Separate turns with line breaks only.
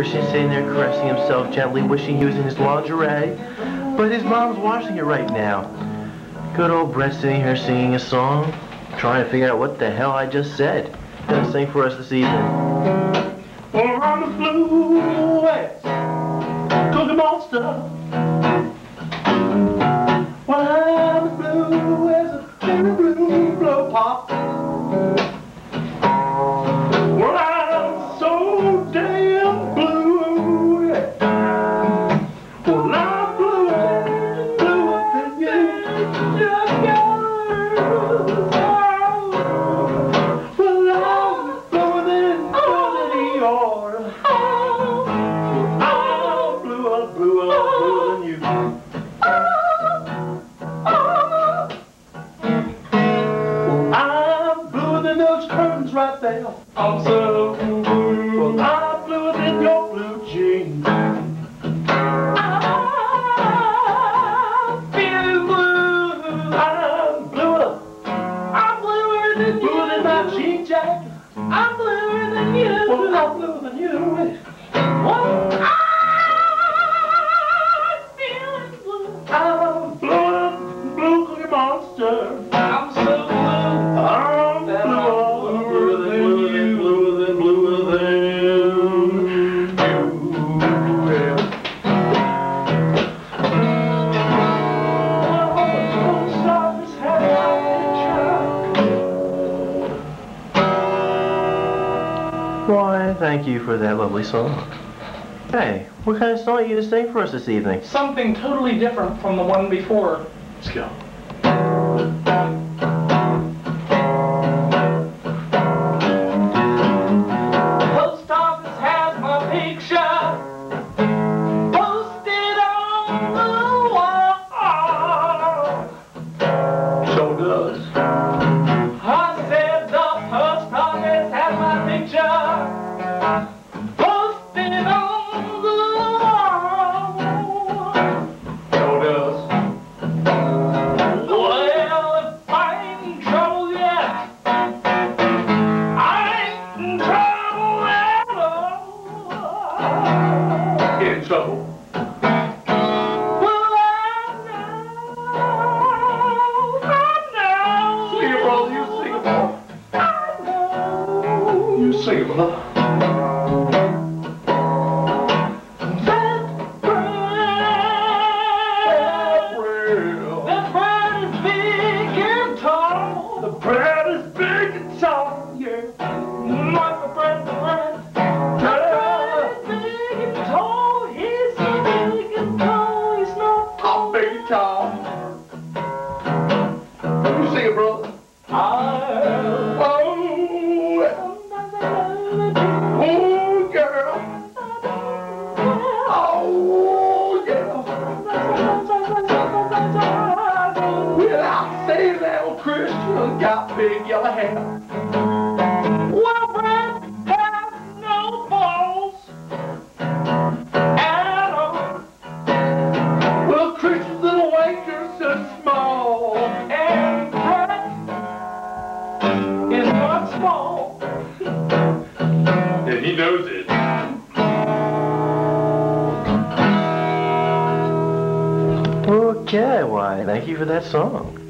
Christian sitting there caressing himself gently, wishing he was in his lingerie. But his mom's washing it right now. Good old Brett sitting here singing a song, trying to figure out what the hell I just said. Gonna sing for us this evening.
I'm the blue West Cookie Monster. You. Well, I'm bluer than those curtains right there. I'm so blue. Well, I'm bluer than your blue jeans. I'm feeling blue. I'm bluer. Than you. Well, I'm bluer than you. Well,
Why, thank you for that lovely song. Hey, what kind of song are you gonna sing for us this evening?
Something totally different from the one before.
Let's go.
You sing it.
That Brett, that Brett is big and tall.
The Brett Christian got big yellow hair.
Well, Brad has no balls at all.
Well, Christian's little wanker's so small.
And Brad is not small.
And he knows it.
Okay, why, thank you for that song.